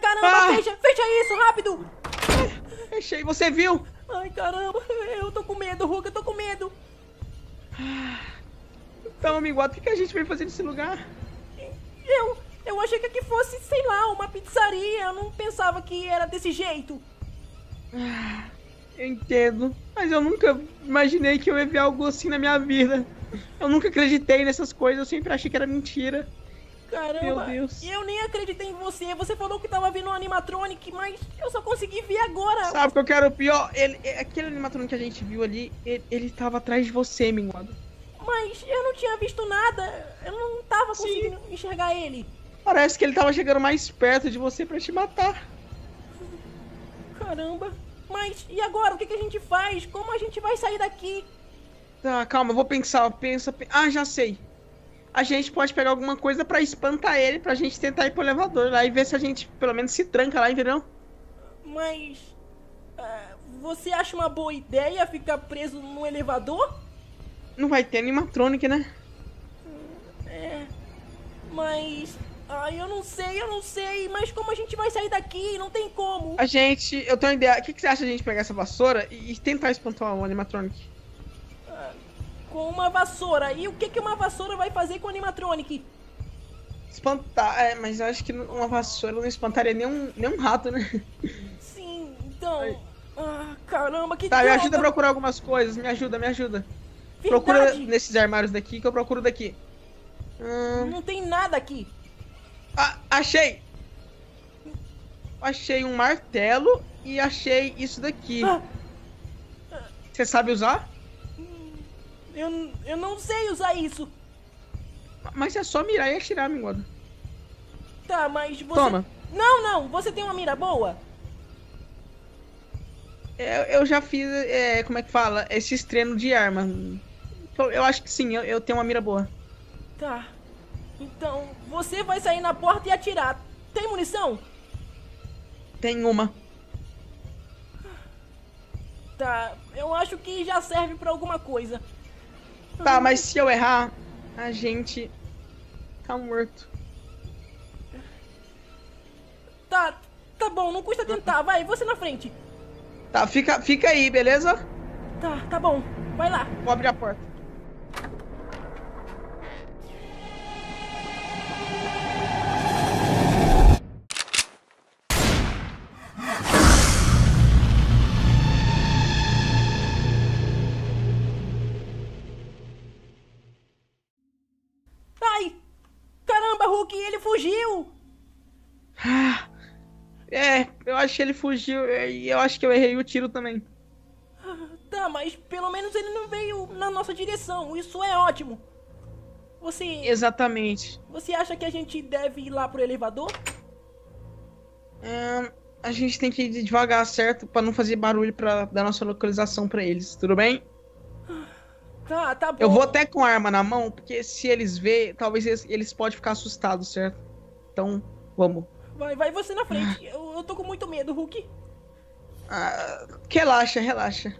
caramba, Ah! fecha, fecha isso, rápido! Fechei, você viu? Ai, caramba, eu tô com medo, Hulk, eu tô com medo. Então, amigo, o que, que a gente veio fazer nesse lugar? Eu, eu achei que aqui fosse, sei lá, uma pizzaria. Eu não pensava que era desse jeito. Eu entendo, mas eu nunca imaginei que eu ia ver algo assim na minha vida. Eu nunca acreditei nessas coisas, eu sempre achei que era mentira. Caramba, Meu Deus. eu nem acreditei em você. Você falou que tava vindo um animatronic, mas eu só consegui ver agora. Sabe o que eu quero pior? Ele, é- aquele animatrônico que a gente viu ali, ele, ele tava atrás de você, Minguado. Mas eu não tinha visto nada. Eu não tava Sim. conseguindo enxergar ele. Parece que ele tava chegando mais perto de você pra te matar. Caramba. Mas e agora? O que, que a gente faz? Como a gente vai sair daqui? Tá, calma, eu vou pensar, pensa, pe- Ah, já sei. A gente pode pegar alguma coisa pra espantar ele, pra gente tentar ir pro elevador lá e ver se a gente pelo menos se tranca lá, entendeu? Mas. ah, você acha uma boa ideia ficar preso no elevador? Não vai ter animatronic, né? É. Mas. Ai, eu não sei, eu não sei. Mas como a gente vai sair daqui? Não tem como. A gente. Eu tenho uma ideia. O que, que você acha de a gente pegar essa vassoura e, e tentar espantar o animatronic? Com uma vassoura. E o que, que uma vassoura vai fazer com o animatronic? Espantar. É, mas eu acho que uma vassoura não espantaria nenhum, nenhum rato, né? Sim, então. Ai. Ah, caramba, que Tá, me droga. ajuda a procurar algumas coisas. Me ajuda, me ajuda. Verdade. Procura nesses armários daqui que eu procuro daqui. Hum, Não tem nada aqui. ah, achei! Achei um martelo e achei isso daqui. Ah, Você sabe usar? Eu, eu não sei usar isso. Mas é só mirar e atirar, Mingodo. Tá, mas você. Toma. Não, não, você tem uma mira boa? É, eu já fiz, é, como é que fala? Esses treinos de arma. Eu, eu acho que sim, eu, eu tenho uma mira boa. Tá. Então, você vai sair na porta e atirar. Tem munição? Tem uma. Tá, eu acho que já serve pra alguma coisa. Tá, mas se eu errar, a gente tá morto. Tá, tá bom, não custa tentar. Vai, você na frente. Tá, fica, fica aí, beleza? Tá, tá bom. Vai lá. Vou abrir a porta. Hulk, ele fugiu! Ah, é, eu acho que ele fugiu e eu acho que eu errei o tiro também. Tá, mas pelo menos ele não veio na nossa direção. Isso é ótimo. Você, Exatamente. você acha que a gente deve ir lá pro elevador? A gente tem que ir devagar, certo? Pra não fazer barulho pra dar nossa localização pra eles, tudo bem? Tá, tá bom. Eu vou até com a arma na mão, porque se eles verem, talvez eles, eles podem ficar assustados, certo? Então, vamos. Vai, vai você na frente. Eu, eu tô com muito medo, Hulk. Ah, relaxa, relaxa.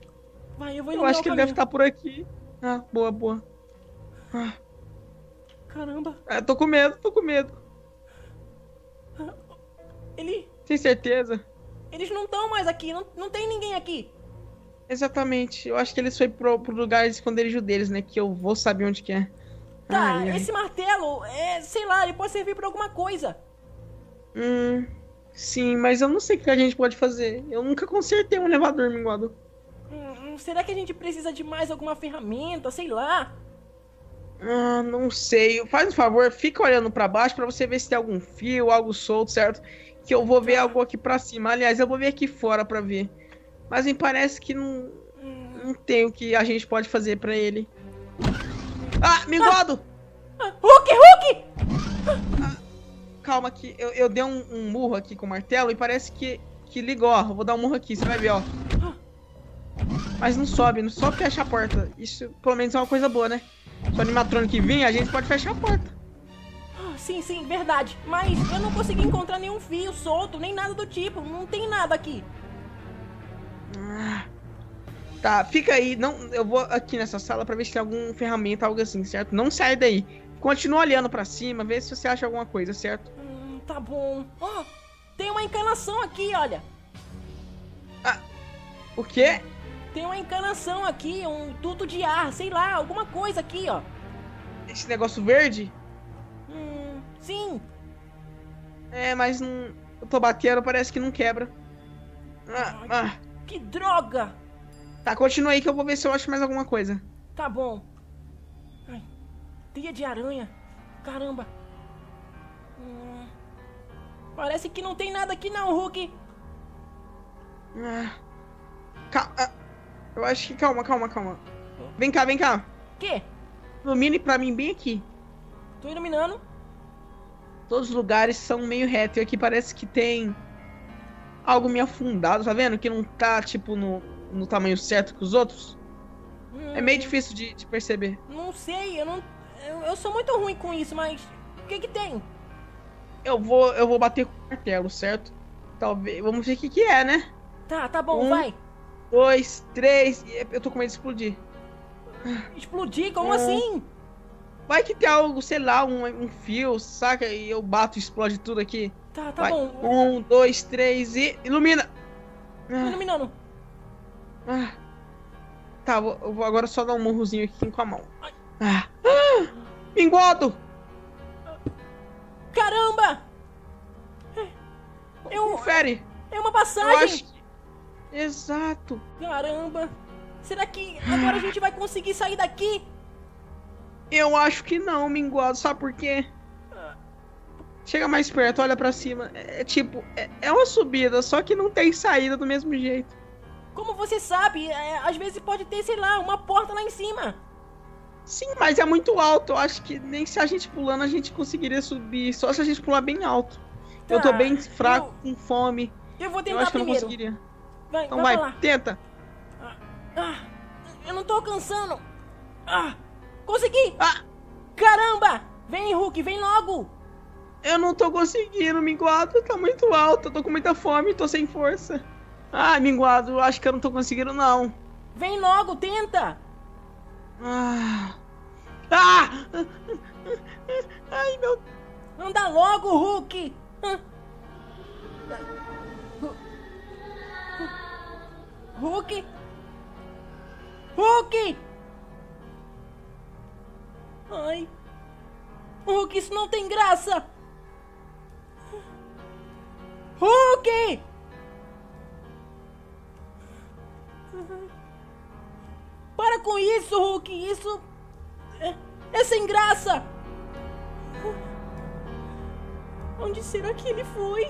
Vai, eu vou Eu acho que ele deve estar por aqui. Ah, boa, boa. Ah, Caramba. eu tô com medo, tô com medo. Ele, Tem certeza? eles não estão mais aqui. Não, não tem ninguém aqui. Exatamente. Eu acho que eles foram pro, pro lugar de esconderijo deles, né? Que eu vou saber onde que é. Tá, Ai, ai. esse martelo, é, sei lá, ele pode servir pra alguma coisa. Hum, sim, mas eu não sei o que a gente pode fazer. Eu nunca consertei um elevador, minguado. Hum, será que a gente precisa de mais alguma ferramenta? Sei lá. Ah, não sei. Faz um favor, fica olhando pra baixo pra você ver se tem algum fio, algo solto, certo? Que eu vou ver algo aqui pra cima. Aliás, eu vou ver aqui fora pra ver. Mas me parece que não, não tem o que a gente pode fazer pra ele. Ah, minguado! ah, Hulk, Hulk! Calma aqui, eu, eu dei um, um murro aqui com o martelo e parece que, que ligou, ó. Eu Vou dar um murro aqui, você vai ver, ó. Mas não sobe, não só fecha a porta. Isso pelo menos é uma coisa boa, né? Se o animatrônico vir, a gente pode fechar a porta. Ah, Sim, sim, verdade. Mas eu não consegui encontrar nenhum fio solto, nem nada do tipo. Não tem nada aqui. Ah. Tá, fica aí. Não, eu vou aqui nessa sala pra ver se tem alguma ferramenta, algo assim, certo? Não sai daí. Continua olhando pra cima, vê se você acha alguma coisa, certo? Hum, tá bom. Ó, tem uma encanação aqui, olha. O quê? Tem uma encanação aqui, um duto de ar, sei lá, alguma coisa aqui, ó. Esse negócio verde? Hum, sim. É, mas não. Eu tô batendo, parece que não quebra. Ah, ah. Que droga! Tá, continua aí que eu vou ver se eu acho mais alguma coisa. Tá bom. Ai, teia de aranha. Caramba. Hum, parece que não tem nada aqui não, Hulk. Ah. Calma. ah, Eu acho que. Calma, calma, calma. Vem cá, vem cá. Quê? Ilumine pra mim bem aqui. Tô iluminando. Todos os lugares são meio reto. E aqui parece que tem algo meio afundado, tá vendo? Que não tá, tipo, no, no tamanho certo que os outros. É meio Hum, difícil de, de perceber. Não sei, eu não. Eu, eu sou muito ruim com isso, mas. O que que tem? Eu vou, eu vou bater com o martelo, certo? Talvez. Vamos ver o que, que é, né? Tá, tá bom, Um. vai. Dois, três. Eu tô com medo de explodir. Explodir, como Um. assim? Vai que tem algo, sei lá, um, um fio, saca? E eu bato e explode tudo aqui. Tá, tá Vai. bom. Um, dois, três e. Ilumina! Tô Ah, iluminando. ah. Tá, vou, eu vou agora só dar um murrozinho aqui com a mão. Ah. Ah! Mingodo! Caramba! Eu, Confere! é uma Eu passagem! acho que. Exato! Caramba! Será que agora a gente vai conseguir sair daqui? Eu acho que não, Mingodo, sabe por quê? Chega mais perto, olha pra cima. É, é tipo, é, é uma subida, só que não tem saída do mesmo jeito. Como você sabe, é, às vezes pode ter, sei lá, uma porta lá em cima. Sim, mas é muito alto. Eu acho que nem se a gente pulando a gente conseguiria subir. Só se a gente pular bem alto. eu tô Tá, bem fraco, com fome. Eu vou Eu tentar acho que eu não primeiro. conseguiria. Vai, Então vai vai, tenta. Ah, eu não tô alcançando. Ah, consegui! Ah, Caramba! Vem, Hulk, vem logo! eu não tô conseguindo, Minguado. Tá muito alto. Eu tô com muita fome, tô sem força. Ah, Minguado, acho que eu não tô conseguindo, não. Vem logo, tenta! Ah. Ah! Ai, meu Anda logo, Hulk! Ah. Hulk! Hulk! Hulk, isso não tem graça! Hulk! Para com isso, Hulk! Isso é, é sem graça! Onde será que ele foi?